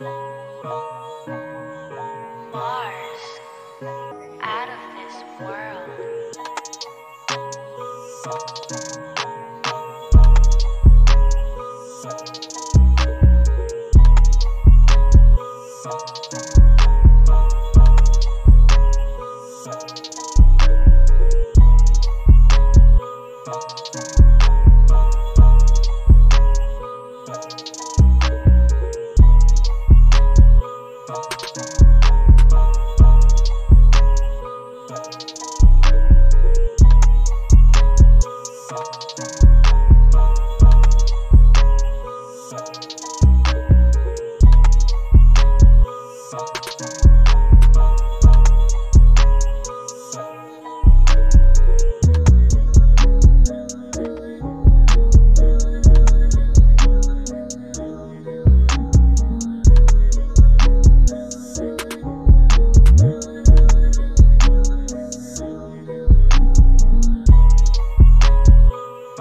Mars, out of this world.